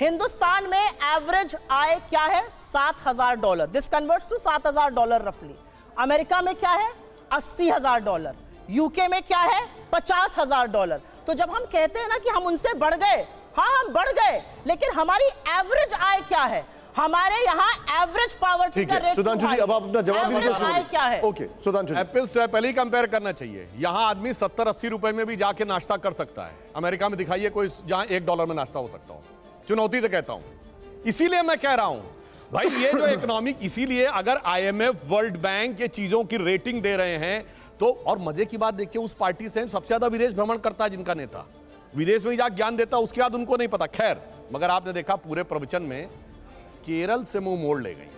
हिंदुस्तान में एवरेज आय क्या है? सात हज़ार डॉलर दिस कन्वर्ट्स टू सात हज़ार डॉलर रफली अमेरिका में क्या है? अस्सी हज़ार डॉलर यूके में क्या है? पचास हज़ार डॉलर। तो जब हम कहते हैं ना कि हम उनसे बढ़ गए हाँ हम बढ़ गए लेकिन हमारी एवरेज आय क्या है? हमारे यहाँ एवरेज पावर ठीक है सुधांशु जी अब आप अपना जवाब दीजिए क्या है? ओके सुधांशु एप्पल से पहले ही कंपेयर करना चाहिए। यहाँ आदमी सत्तर अस्सी रुपए में भी जाके नाश्ता कर सकता है। अमेरिका में दिखाइए कोई जहाँ एक डॉलर में नाश्ता हो सकता हो। चुनौती से कहता हूँ। इसीलिए मैं कह रहा हूँ भाई ये जो इकोनॉमिक इसीलिए अगर आईएमएफ वर्ल्ड बैंक ये चीज़ों की रेटिंग दे रहे हैं तो और मज़े की बात देखिए उस पार्टी से सबसे ज़्यादा विदेश भ्रमण करता है जिनका नेता। विदेश में जाकर ज्ञान देता उसके बाद उनको नहीं पता। खैर मगर आपने देखा पूरे प्रवचन में केरल से मुँह मोड़ ले गई।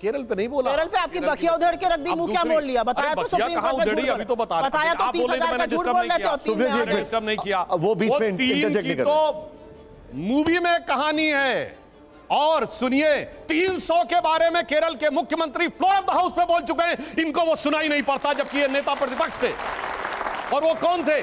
केरल पे नहीं बोला। केरल पे आपकी बखिया उधेड़ के रख दी, मुँह क्या मोड़ लिया? बताया तो बखिया सुप्रीम कहाँ उधेड़ी अभी तो बता रहे बताया तो आप बोले थे मैंने डिस्टर्ब नहीं किया। और सुप्रीम जी। मिनट। डिस्टर्ब नहीं किया। वो बीच में की नहीं तो मूवी में कहानी है। और सुनिए 300 के बारे में केरल के मुख्यमंत्री फ्लोर ऑफ़ द हाउस पे बोल चुके हैं। इनको वो सुनाई नहीं पड़ता, जबकि ये नेता प्रतिपक्ष से और वो कौन थे?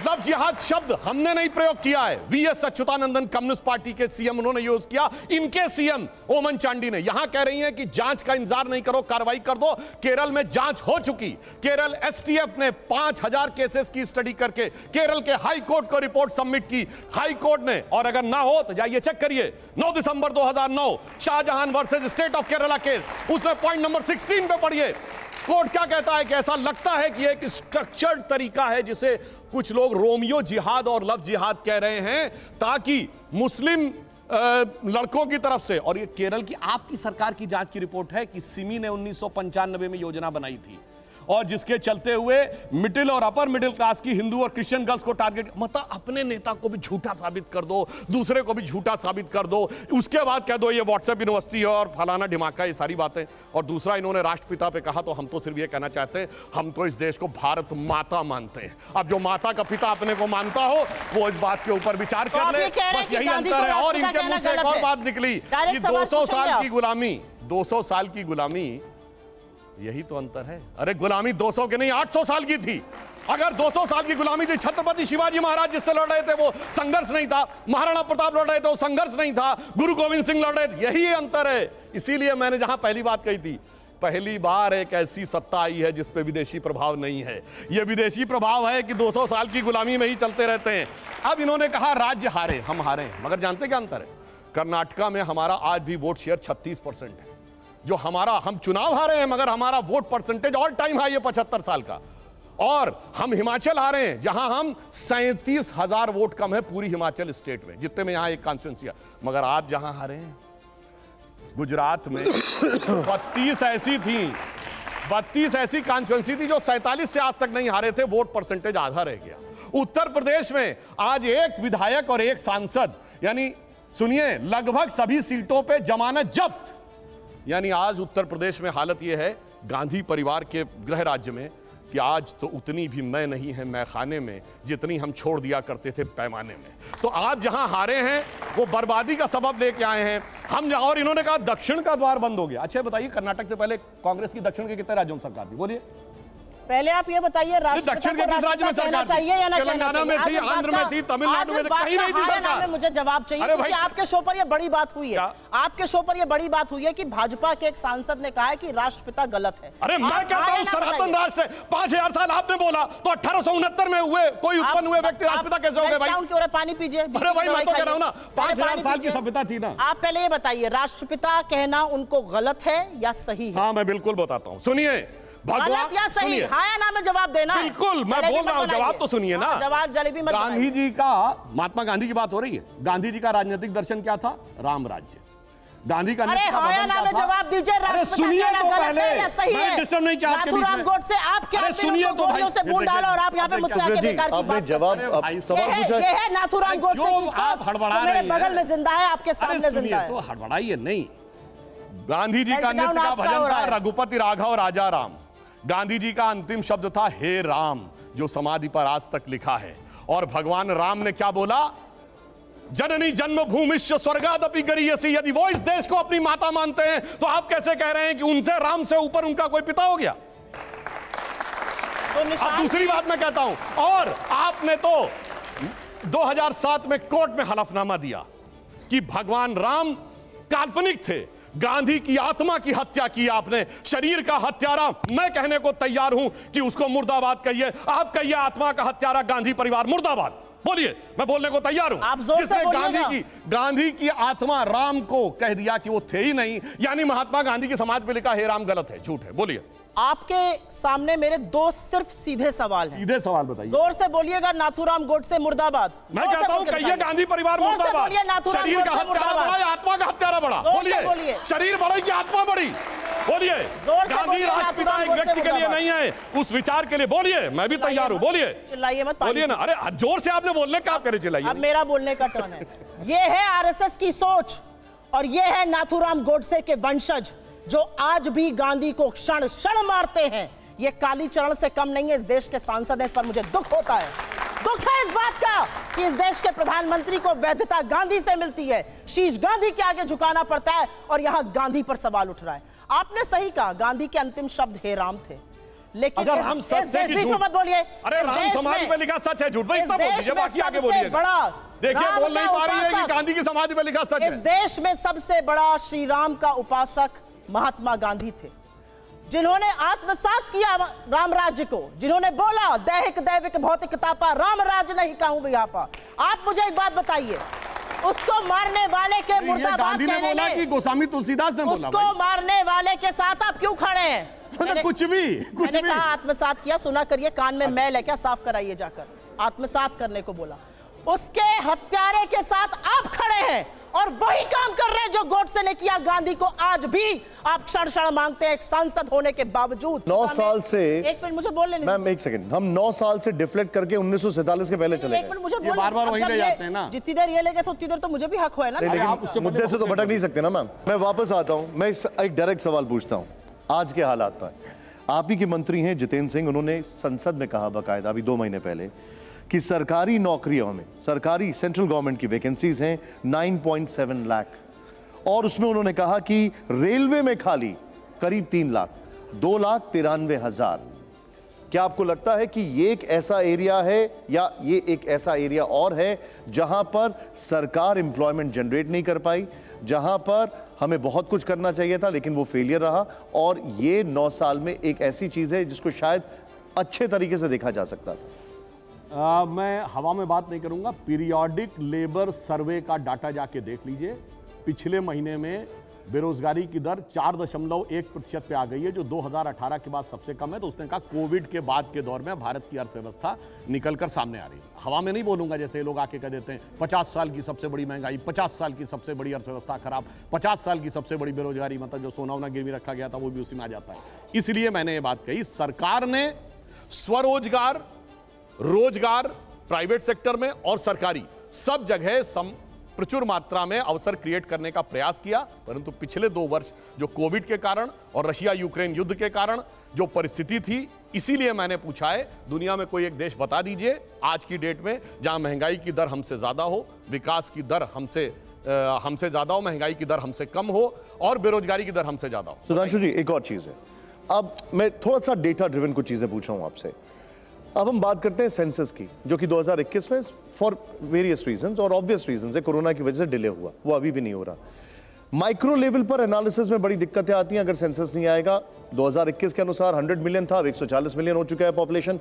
लव जिहाद शब्द हमने नहीं प्रयोग किया है। V S Achuthanandan communist party के सीएम उन्होंने यूज़ किया। इनके सीएम ओमन चांडी ने यहाँ कह रही हैं कि जाँच का इंतज़ार नहीं करो, कार्रवाई कर दो। केरल में जाँच हो चुकी। केरल एसटीएफ ने 5000 केसेस की स्टडी करके केरल के हाई कोर्ट को रिपोर्ट सबमिट की। हाई कोर्ट ने, और अगर ना हो तो जाइए चेक करिए। 9 दिसंबर 2009 Shahjahan versus state of Kerala case उसमें पॉइंट नंबर 16 पे पढ़िए। कोर्ट क्या कहता है कि ऐसा लगता है कि एक स्ट्रक्चर्ड तरीका है जिसे कुछ लोग रोमियो जिहाद और लव जिहाद कह रहे हैं ताकि मुस्लिम लड़कों की तरफ़ से, और ये केरल की आपकी सरकार की जाँच की रिपोर्ट है कि सिमी ने उन्नीस सौ पंचानबे में योजना बनाई थी। और जिसके चलते हुए मिडिल और अपर मिडिल क्लास की हिंदू और क्रिश्चियन गर्ल्स को टारगेट मतलब अपने नेता को भी झूठा साबित कर दो दूसरे को भी झूठा साबित कर दो। उसके बाद कह दो ये व्हाट्सएप यूनिवर्सिटी है और फलाना ढिमाका ये सारी बातें। और दूसरा इन्होंने राष्ट्रपिता पे कहा तो हम तो सिर्फ़ ये कहना चाहते हैं हम तो इस देश को भारत माता मानते हैं। अब जो माता का पिता अपने को मानता हो वो इस बात के ऊपर विचार तो कर ले। बस यही अंतर है। और इनके मुँह से एक और बात निकली कि डायरेक्ट सवाल 200 साल की गुलामी 200 साल की गुलामी यही तो अंतर है। अरे गुलामी 200 के नहीं 800 साल की थी। अगर 200 साल की गुलामी थी, छत्रपति शिवाजी महाराज जिससे लड़ रहे थे, वो संघर्ष नहीं था। महाराणा प्रताप लड़ रहे थे, वो संघर्ष नहीं था। गुरु गोविंद सिंह लड़ रहे थे, यही अंतर है। इसीलिए मैंने जहाँ पहली बात कही थी, पहली बार एक ऐसी सत्ता आई है जिस पे विदेशी प्रभाव नहीं है। यह विदेशी प्रभाव है कि 200 साल की गुलामी में ही चलते रहते हैं। अब इन्होंने कहा, राज्य हारे, हम हारे मगर जानते क्या अंतर है? कर्नाटका में हमारा आज भी वोट शेयर 36 परसेंट है। जो हमारा, हम चुनाव हारे हैं, मगर हमारा vote percentage all time high है पचहत्तर साल का। और हम हिमाचल हारे हैं, जहाँ हम सैंतीस हज़ार वोट कम है पूरी हिमाचल स्टेट में, जितने में यहाँ एक कॉन्स्टिट्यूंसी मगर आप जहाँ हारे हैं, गुजरात में बत्तीस ऐसी थी, बत्तीस ऐसी कॉन्स्टिट्यूंसी थी जो सैतालीस से आज तक नहीं हारे थे, वोट परसेंटेज आधा रह गया। उत्तर प्रदेश में आज एक विधायक और एक सांसद, यानी सुनिए, लगभग सभी सीटों पे जमानत जब्त। यानी आज उत्तर प्रदेश में हालत यह है, गांधी परिवार के गृह राज्य में, कि आज तो उतनी भी मैं नहीं है मैं खाने में, जितनी हम छोड़ दिया करते थे पैमाने में। तो आप जहाँ हारे हैं, वो बर्बादी का सबब लेके आए हैं। हम और इन्होंने कहा दक्षिण का द्वार बंद हो गया। अच्छा बताइए, कर्नाटक से पहले कांग्रेस की दक्षिण के कितने राज्यों में सरकार थी? बोलिए। पहले आप ये बताइए दक्षिण के किस राज्य में सरकार चाहिए या ना तेलंगाना में थी, आंध्र में थी, तमिलनाडु में थी, कहीं नहीं थी सरकार। मुझे जवाब चाहिए क्योंकि आपके शो पर ये बड़ी बात हुई है। आपके शो पर ये बड़ी बात हुई है कि भाजपा के एक सांसद ने कहा है कि राष्ट्रपिता गलत है। अरे मैं कहता हूँ सनातन राष्ट्र है पाँच हज़ार साल आपने बोला तो अठारह सौ उनहत्तर में हुए कोई उत्पन्न हुए व्यक्ति राष्ट्रपिता कैसे हो गए भाई? पानी पीजिए अरे भाई, मैं तो कह रहा हूँ ना, पाँच हज़ार साल की सभ्यता थी ना। आप पहले ये बताइए राष्ट्रपिता कहना उनको गलत है या सही है? हाँ मैं बिल्कुल बताता हूँ। सुनिए भगवान सही? सुनिए। हाँ या ना में जवाब देना? बिल्कुल मैं बोल रहा हूँ। जवाब तो सुनिए ना। हाँ, जवाब जलेबी मत गांधी जी का महात्मा गांधी की बात हो रही है? गांधी जी का राजनीतिक दर्शन क्या था? राम राज्य। गांधी का अरे हाँ ना में जवाब दीजिए अरे सुनिए तो पहले। है मैंने डिस्टर्ब नहीं किया आपके बीच में गोडसे आप क्या अरे सुनिए तो भाई से बूंद डालो और आप यहाँ पे मुझसे आके बेकार की बात जवाब भाई, सवाल पूछा ये है नाथूराम अरे गोडसे जो की आप हड़बड़ा जो मेरे बगल में ज़िंदा है आपके सामने सुनिए ज़िंदा तो हड़बड़ाइए नहीं। गांधी जी का नृत्य का भजन था रघुपति राघव राजा राम गांधी जी का अंतिम शब्द था हे राम जो समाधि पर आज तक लिखा है। और भगवान राम ने क्या बोला? जननी जन्म भूमिश्व स्वर्गादपि गरीयसी। यदि वो इस देश को अपनी माता मानते हैं तो आप कैसे कह रहे हैं कि उनसे राम से ऊपर उनका कोई पिता हो गया? तो अब दूसरी बात मैं कहता हूँ और आपने तो 2007 में कोर्ट में हलफनामा दिया कि भगवान राम काल्पनिक थे। गांधी की आत्मा की हत्या की आपने। शरीर का हत्यारा। मैं कहने को तैयार हूँ कि उसको मुर्दाबाद कहिए। आप कहिए आत्मा का हत्यारा गांधी परिवार मुर्दाबाद। बोलिए मैं बोलने को तैयार हूँ। आप जिसने गांधी की गांधी की आत्मा राम को कह दिया कि वो थे ही नहीं। यानी महात्मा गांधी के समाज पर लिखा हे राम गलत है झूठ है। बोलिए। आपके सामने मेरे दो सिर्फ़ सीधे सवाल हैं। सीधे सवाल बताइए। ज़ोर से बोलिएगा नाथूराम गोडसे मुर्दाबाद। मैं कहता हूँ कहिए गांधी परिवार मुर्दाबाद। शरीर का हत्यारा बड़ा या आत्मा का हत्यारा बड़ा बोलिए। शरीर बड़ा कि आत्मा बड़ी बोलिए। गांधी राष्ट्रपिता एक व्यक्ति के लिए नहीं है। उस विचार के लिए बोलिए। मैं भी तैयार हूँ। बोलिए। चिल्लाइए मत बोलिए ना। अरे ज़ोर से आपने बोलने का आप करे अब चिल्लाइए मेरा बोलने का टर्न है। ये है आरएसएस की सोच और ये है नाथूराम गोडसे के वंशज। जो आज भी गांधी को क्षण क्षण मारते हैं। ये काली चरण से कम नहीं है इस देश के सांसद हैं इस पर मुझे दुख होता है। दुख है इस बात का कि इस देश के प्रधानमंत्री को वैधता गांधी से मिलती है। शीश गांधी के आगे झुकाना पड़ता है और यहाँ गांधी पर सवाल उठ रहा है। आपने सही कहा गांधी के अंतिम शब्द हे राम थे। लेकिन अगर इस- हम सच थे कि झूठ? मत बोलिए। अरे राम समाधि में- पे लिखा सच है झूठ भाई इस इतना बोल दीजिए बाकी आगे बोलिए बड़ा देखिए बोल नहीं पा रही है कि गांधी की समाधि पे लिखा सच इस है। देश में सबसे बड़ा श्री राम का उपासक महात्मा गांधी थे जिन्होंने आत्मसात किया राम राज्य को जिन्होंने बोला दैहिक दैविक भौतिक तापा राम राज्य नहीं कहूँ विहापा आप। मुझे एक बात बताइए उसको मारने वाले के मुर्दाबाद ने बोला कि गोस्वामी तुलसीदास ने बोला उसको मारने वाले के साथ आप क्यों खड़े हैं? तो मैंने- कुछ भी कुछ मैंने भी। कहा आत्मसात किया सुना करिए कान में मैल है क्या साफ़ कराइए जाकर? आत्मसात करने को बोला। उसके हत्यारे के साथ आप खड़े हैं। और वही काम कर रहे हैं जो गोडसे ने किया। गांधी को आज भी आप क्षण क्षण मांगते हैं एक सांसद होने के बावजूद। नौ साल से एक मिनट मुझे बोलने मैम एक सेकंड। हम नौ साल से डिफ्लेक्ट करके उन्नीस के पहले चले एक मिनट मुझे ये बार-बार अब वहीं जाते हैं ना। जितनी देर ये लेगे तो उतनी देर तो मुझे भी हक हो है ना। लेकिन मुद्दे से तो भटक नहीं सकते ना मैम। मैं वापस आता हूँ। मैं एक डायरेक्ट सवाल पूछता हूँ। आज के हालात पर। आप ही के मंत्री हैं जितेंद्र सिंह। उन्होंने संसद में कहा बकायदा अभी दो महीने पहले कि सरकारी नौकरियों में, सरकारी सेंट्रल गवर्नमेंट की वैकेंसीज हैं 9.7 लाख और उसमें उन्होंने कहा कि रेलवे में खाली करीब तीन लाख, दो लाख तिरानवे हज़ार। क्या आपको लगता है कि ये एक ऐसा एरिया है या ये एक ऐसा एरिया और है जहाँ पर सरकार एम्प्लॉयमेंट जनरेट नहीं कर पाई, जहाँ पर हमें बहुत कुछ करना चाहिए था लेकिन वो फेलियर रहा और ये नौ साल में एक ऐसी चीज़ है जिसको शायद अच्छे तरीके से देखा जा सकता था। आ, मैं हवा में बात नहीं करूँगा पीरियोडिक लेबर सर्वे का डाटा जाके देख लीजिए। पिछले महीने में बेरोजगारी की दर चार दशमलव एक प्रतिशत पे आ गई है जो 2018 के बाद सबसे कम है। तो उसने कहा कोविड के बाद के दौर में भारत की अर्थव्यवस्था निकलकर सामने आ रही है। हवा में नहीं बोलूँगा जैसे लोग आके कह देते हैं पचास साल की सबसे बड़ी महँगाई पचास साल की सबसे बड़ी अर्थव्यवस्था खराब पचास साल की सबसे बड़ी बेरोजगारी मतलब जो सोना वोना गिरवी रखा गया था वो भी उसी में आ जाता है। इसलिए मैंने ये बात कही सरकार ने स्वरोजगार रोज़गार, प्राइवेट सेक्टर में और सरकारी, सब जगह सम, प्रचुर मात्रा में अवसर क्रिएट करने का प्रयास किया। परंतु पिछले दो वर्ष जो कोविड के कारण और रशिया यूक्रेन युद्ध के कारण जो परिस्थिति थी, इसीलिए मैंने पूछा है, दुनिया में कोई एक देश बता दीजिए, आज की डेट में जहाँ महँगाई की दर हमसे ज़्यादा हो, विकास की दर हमसे हमसे ज़्यादा हो, महँगाई की दर हमसे कम हो और बेरोजगारी की दर हमसे ज़्यादा हो। सुधांशु जी, एक और चीज़ है। अब मैं थोड़ा सा डेटा ड्रिवन कुछ चीज़ें पूछ रहा हूँ आपसे। अब हम बात करते हैं सेंसस की जो कि 2021 में फॉर वेरियस रीजंस और ऑब्वियस रीजंस है कोरोना की वजह से डिले हुआ वो अभी भी नहीं हो रहा। माइक्रो लेवल पर एनालिसिस में बड़ी दिक्कतें आती हैं अगर सेंसस नहीं आएगा 2021 के अनुसार 100 मिलियन था अब 140 मिलियन हो चुका है पॉपुलेशन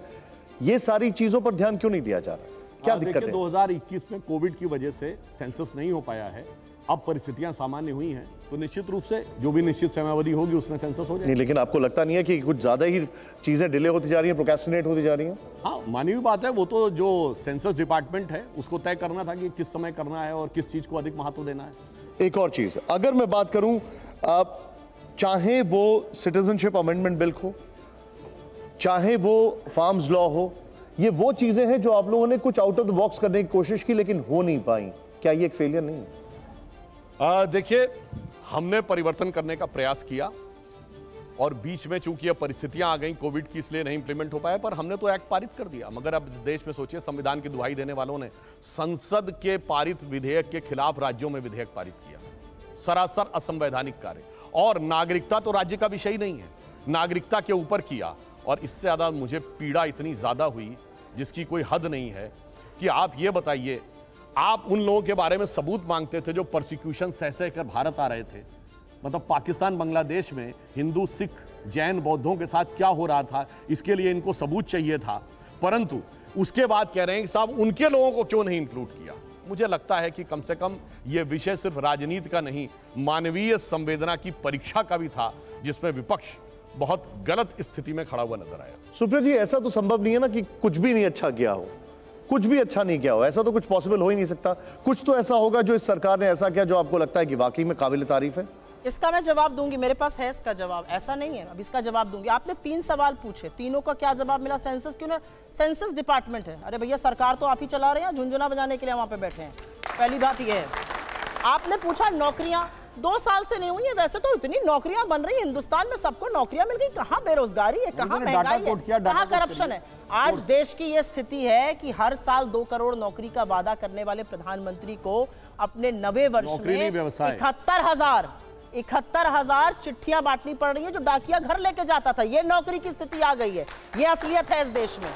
ये सारी चीज़ों पर ध्यान क्यों नहीं दिया जा रहा? क्या दिक्कत है? 2021 में कोविड की वजह से सेंसस नहीं हो पाया है। अब परिस्थितियाँ सामान्य हुई हैं तो निश्चित रूप से जो भी निश्चित समयावधि होगी उसमें सेंसस हो जाएगा। नहीं लेकिन आपको लगता नहीं है कि कुछ ज़्यादा ही चीज़ें डिले होती जा रही हैं प्रोकेस्टिनेट होती जा रही हैं? हाँ मानी हुई बात है वो तो जो सेंसस डिपार्टमेंट है उसको तय करना था कि किस समय करना है और किस चीज़ को अधिक महत्व देना है। एक और चीज़ अगर मैं बात करूँ आप चाहे वो सिटीजनशिप अमेंडमेंट बिल हो चाहे वो फार्म्स लॉ हो ये वो चीज़ें हैं जो आप लोगों ने कुछ आउट ऑफ़ द बॉक्स करने की कोशिश की लेकिन हो नहीं पाई। क्या ये एक फेलियर नहीं है? देखिए, हमने परिवर्तन करने का प्रयास किया और बीच में चूँकि ये परिस्थितियाँ आ गई, कोविड की इसलिए नहीं इंप्लीमेंट हो पाया, पर हमने तो एक्ट पारित कर दिया। मगर अब इस देश में सोचिए, संविधान की दुहाई देने वालों ने संसद के पारित विधेयक के खिलाफ राज्यों में विधेयक पारित किया। सरासर असंवैधानिक कार्य। और नागरिकता तो राज्य का विषय नहीं है। नागरिकता के ऊपर किया। और इससे ज़्यादा मुझे पीड़ा इतनी ज़्यादा हुई, जिसकी कोई हद नहीं है, कि आप ये बताइए आप उन लोगों के बारे में सबूत मांगते थे जो प्रोसिक्यूशन सह सह कर भारत आ रहे थे। मतलब पाकिस्तान, बांग्लादेश में हिंदू, सिख, जैन बौद्धों के साथ क्या हो रहा था, इसके लिए इनको सबूत चाहिए था। परंतु उसके बाद कह रहे हैं कि साहब, उनके लोगों को क्यों नहीं इंक्लूड किया? मुझे लगता है कि कम से कम यह विषय सिर्फ़ राजनीति का नहीं, मानवीय संवेदना की परीक्षा का भी था, जिसमें विपक्ष बहुत गलत स्थिति में खड़ा हुआ नज़र आया। सुप्रिया जी, ऐसा तो संभव नहीं है ना कि कुछ भी नहीं अच्छा किया हो। कुछ भी अच्छा नहीं किया हो, ऐसा तो कुछ पॉसिबल हो ही नहीं सकता। कुछ तो ऐसा होगा जो इस सरकार ने ऐसा किया जो आपको लगता है कि वाकई में काबिल तारीफ़ है? इसका मैं जवाब दूँगी, मेरे पास है इसका जवाब, ऐसा नहीं है। अब इसका जवाब दूँगी। आपने तीन सवाल पूछे, तीनों का क्या जवाब मिला? सेंसस क्यों ना? सेंसस डिपार्टमेंट है। अरे भैया, सरकार तो आप ही चला रहे हैं, झुंझुना बजाने के लिए वहाँ पे बैठे हैं। पहली बात यह है। आपने पूछा नौकरियाँ दो साल से नहीं हुई है वैसे तो इतनी नौकरियाँ बन रही है। हिंदुस्तान में सबको नौकरियाँ मिल गई। कहाँ बेरोजगारी है कहाँ महँगाई है कहाँ करप्शन है। आज देश की यह स्थिति है कि हर साल दो करोड़ नौकरी का वादा करने वाले प्रधानमंत्री को अपने नवे वर्ष में। इकहत्तर हज़ार इकहत्तर हज़ार चिट्ठियाँ बांटनी पड़ रही है जो डाकिया घर लेके जाता था। ये नौकरी की स्थिति आ गई है। ये असलियत है इस देश में।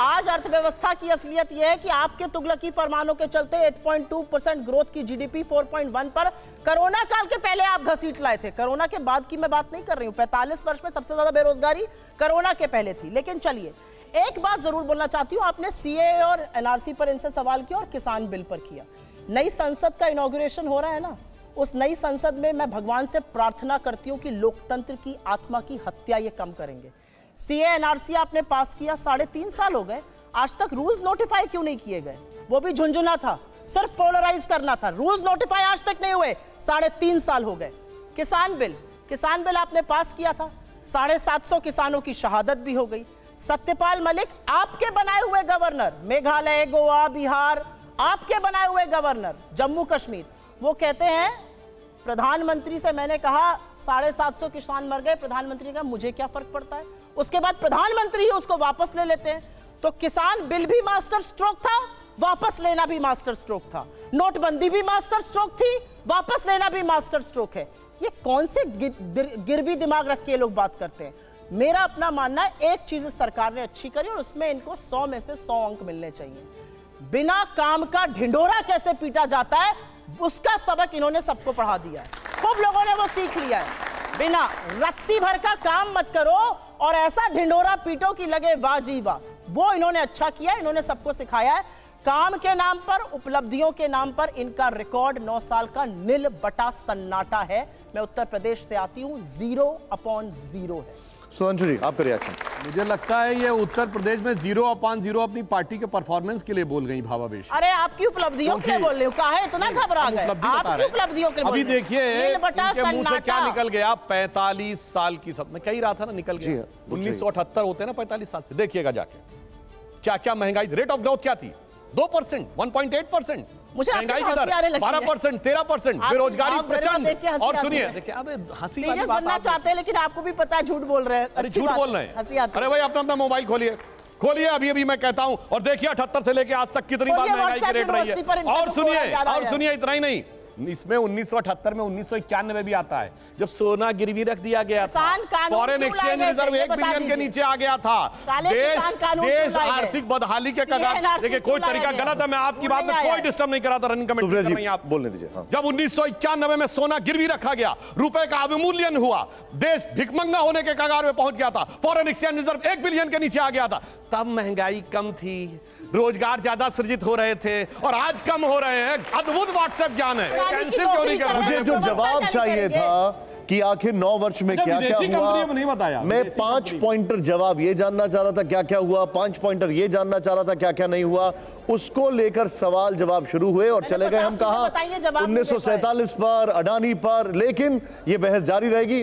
आज अर्थव्यवस्था की असलियत यह है कि आपके तुगलकी फरमानों के चलते 8.2 परसेंट ग्रोथ की जीडीपी 4.1 पर कोरोना काल के पहले आप घसीट लाए थे। कोरोना के बाद की मैं बात नहीं कर रही हूँ। 45 वर्ष में सबसे ज़्यादा बेरोजगारी कोरोना के पहले थी। लेकिन चलिए, एक बात ज़रूर बोलना चाहती हूँ। आपने सीए और एनआरसी पर इनसे सवाल किया और किसान बिल पर किया। नई संसद का इनोग्रेशन हो रहा है ना? उस नई संसद में मैं भगवान से प्रार्थना करती हूँ कि लोकतंत्र की आत्मा की हत्या ये कम करेंगे। सीए एनआरसी आपने पास किया, साढ़े तीन साल हो गए। आज तक रूल्स नोटिफाई क्यों नहीं किए गए? वो भी झुंझुना था, सिर्फ़ पोलराइज करना था। रूल्स नोटिफाई आज तक नहीं हुए, साढ़े तीन साल हो गए। किसान बिल किसान बिल आपने पास किया था, साढ़े सात सौ किसानों की शहादत भी हो गई। सत्यपाल मलिक, आपके बनाए हुए गवर्नर, मेघालय, गोवा, बिहार, आपके बनाए हुए गवर्नर, जम्मू कश्मीर, वो कहते हैं प्रधानमंत्री से मैंने कहा, साढ़े सात सौ किसान मर गए, प्रधानमंत्री कहा, मुझे क्या फ़र्क पड़ता है? उसके बाद प्रधानमंत्री ही उसको वापस ले लेते हैं। तो किसान बिल भी मास्टर स्ट्रोक था, वापस लेना भी मास्टर स्ट्रोक था। नोटबंदी भी मास्टर स्ट्रोक थी, वापस लेना भी मास्टर स्ट्रोक है। ये कौन से गिरवी दिमाग रख के लोग बात करते हैं? मेरा अपना मानना है, एक चीज़ सरकार ने अच्छी करी और उसमें इनको सौ में से सौ अंक मिलने चाहिए। बिना काम का ढिंडोरा कैसे पीटा जाता है? उसका सबक इन्होंने सबको पढ़ा दिया है। खूब लोगों ने वो सीख लिया है। बिना रत्ती भर का काम मत करो और ऐसा ढिंडोरा पीटो कि लगे वाह वाह वो इन्होंने अच्छा किया इन्होंने सबको सिखाया है। काम के नाम पर, उपलब्धियों के नाम पर इनका रिकॉर्ड नौ साल का नील बटा सन्नाटा है। मैं उत्तर प्रदेश से आती हूँ, ज़ीरो अपॉन ज़ीरो है। सुधांशु जी आपका रिएक्शन मुझे लगता है ये उत्तर प्रदेश में ज़ीरो अपॉन ज़ीरो अपनी पार्टी के परफॉर्मेंस के लिए बोल गई भावा भावावेश। अरे आपकी उपलब्धियों के लिए बोल रही हूँ? काहे इतना घबरा गए? आपकी उपलब्धियों के लिए अभी हैं। देखिए मुँह से क्या निकल गया? 45 साल की सब मैं कही रहा था ना निकल गया। हाँ, उन्नीस होते ना 45 साल से। देखिएगा जाके। क्या क्या महँगाई रेट ऑफ़ ग्रोथ क्या थी? दो percent one point eight percent. मुझे आपकी महँगाई की दर बारह परसेंट तेरह परसेंट बेरोजगारी प्रचंड। और सुनिए देखिए अब हँसी वाली बात बनना आप चाहते हैं लेकिन आपको भी पता है झूठ बोल रहे हैं। अरे झूठ बोल रहे हैं। अरे भाई अपना अपना मोबाइल खोलिए। खोलिए अभी अभी मैं कहता हूँ और देखिए अठहत्तर से लेके आज तक कितनी बार महँगाई की रेट रही है। और सुनिए और सुनिए इतना ही नहीं। इसमें 1978 में 1991 भी आता है जब सोना गिरवी रख दिया गया था। फॉरेन एक्सचेंज रिज़र्व एक बिलियन के नीचे आ गया था। देश देश आर्थिक बदहाली के कगार देखिए कोई तरीका गलत है मैं आपकी बात में कोई डिस्टर्ब नहीं करा था रनिंग कमेंट आप बोलने दीजिए हाँ। जब उन्नीस सौ इक्यानवे में सोना गिरवी रखा गया रुपए का अवमूल्यन हुआ देश भिकमंगा होने के कगार में पहुँच गया था फॉरेन एक्सचेंज रिज़र्व एक बिलियन के नीचे आ गया था तब महँगाई कम थी। रोज़गार ज़्यादा सृजित हो रहे थे और आज कम हो रहे हैं। अद्भुत व्हाट्सएप ज्ञान है। कैंसिल क्यों नहीं कर रहे मुझे जो जवाब चाहिए था कि आखिर नौ वर्ष में क्या क्या हुआ नहीं बताया, मैं पाँच पॉइंटर जवाब ये जानना चाह रहा था क्या क्या हुआ पाँच पॉइंटर ये जानना चाह रहा था क्या क्या नहीं हुआ उसको लेकर सवाल जवाब शुरू हुए और चले गए हम कहा? उन्नीस जवाब नहीं दे पाए। 1947 पर अडानी पर लेकिन ये बहस जारी रहेगी।